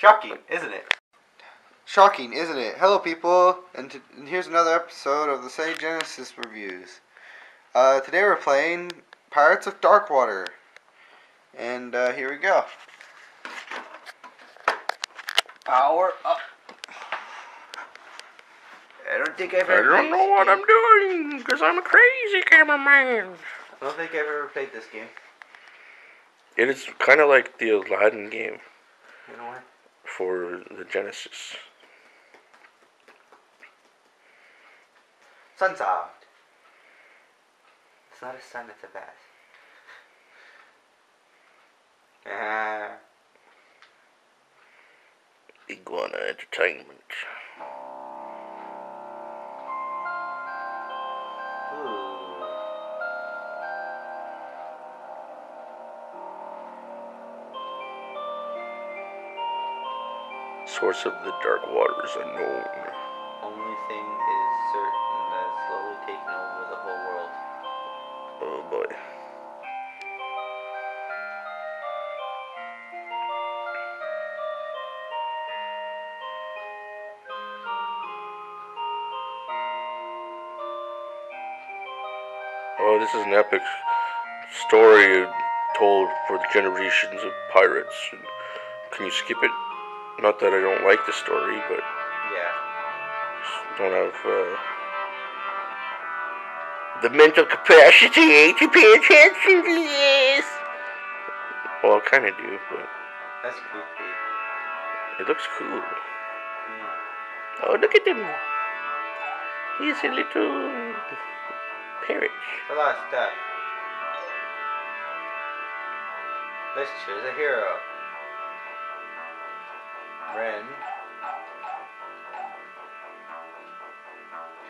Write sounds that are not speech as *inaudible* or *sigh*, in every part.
Shocking, isn't it? Shocking, isn't it? Hello, people, and, t- and here's another episode of the Sega Genesis reviews. Uh, today we're playing Pirates of Darkwater, and uh, here we go. Power up. I don't think I've ever. I ever don't played know this what game. I'm doing because I'm a crazy cameraman. I don't think I've ever played this game. It is kind of like the Aladdin game You know what? For the Genesis. Sunsoft. It's not a sun, it's a bass. Ah. Iguana Entertainment. Source of the dark waters unknown. Only thing is certain that it's slowly taking over the whole world. Oh boy. Oh, this is an epic story told for the generations of pirates. Can you skip it? Not that I don't like the story, but Yeah. just don't have uh, the mental capacity to pay attention to this. Well, I kind of do, but That's creepy. it looks cool. Mm. Oh, look at him. He's a little parrot. A lot of stuff. Let's choose a hero. Ren.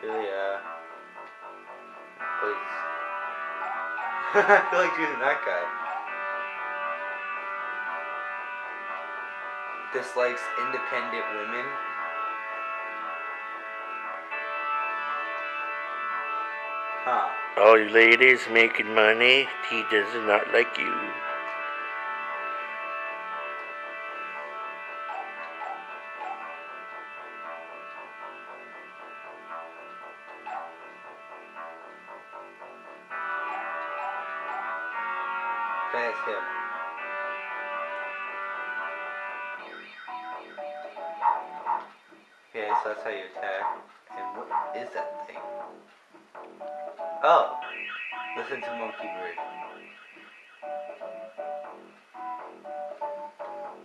Julia. Please. *laughs* I feel like choosing that guy. Dislikes independent women. Huh. All you ladies making money, he does not like you. That's him. Okay, so that's how you attack. And what is that thing? Oh! Listen to Monkey Bird.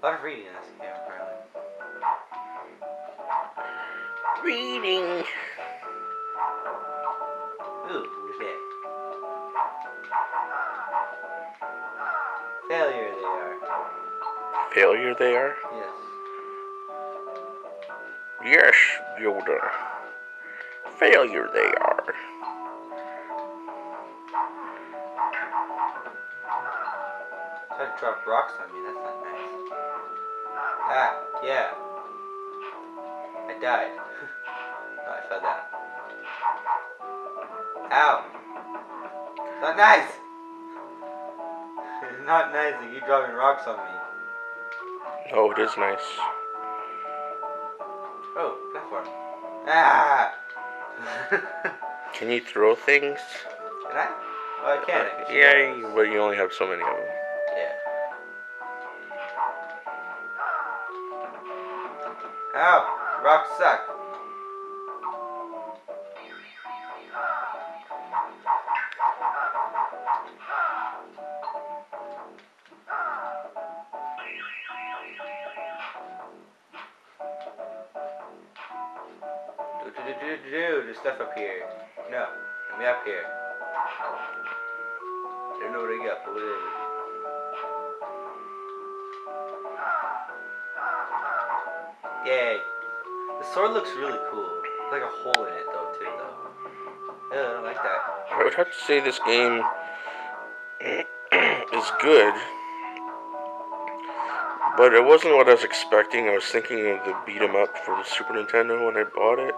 A lot of reading in this game, apparently. Reading. Failure they are. Failure they are? Yes. Yes, Yoda. Failure they are. Try to drop rocks on me, that's not nice. Ah, yeah. I died. *laughs* oh, I fell down. Ow! Not nice! It's not nice that you're dropping rocks on me. Oh, it is nice. Oh, platform. Ah! *laughs* Can you throw things? Can I? Oh, I can. I can yeah, you- but you only have so many of them. Yeah. Ow! Rocks suck. There's stuff up here. No, let me up here. I don't know what I got, but whatever. Yay. The sword looks really cool. There's like a hole in it though too though. Ew, I like that. I would have to say this game *clears throat* is good, but it wasn't what I was expecting. I was thinking of the beat 'em up for the Super Nintendo when I bought it,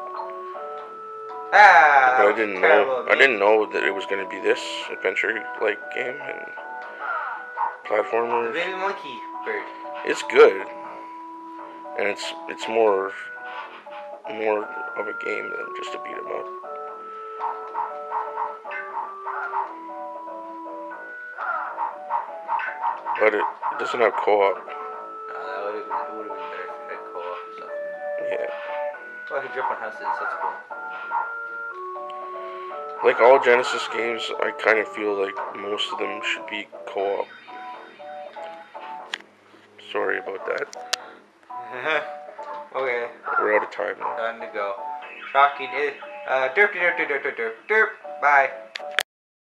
Ah! but I didn't know. I didn't know that it was going to be this adventure-like game and platformer. baby monkey bird. It's good. and it's it's more more of a game than just to beat 'em up. But it, it doesn't have co-op. No, that would have been, it would have been better if it had co-op or something. Yeah. Well, I could jump on houses. That's cool. Like all Genesis games, I kind of feel like most of them should be co-op. Sorry about that. *laughs* okay, We're out of time now. time to go. Shocking is uh, derp derp derp derp derp derp. Bye.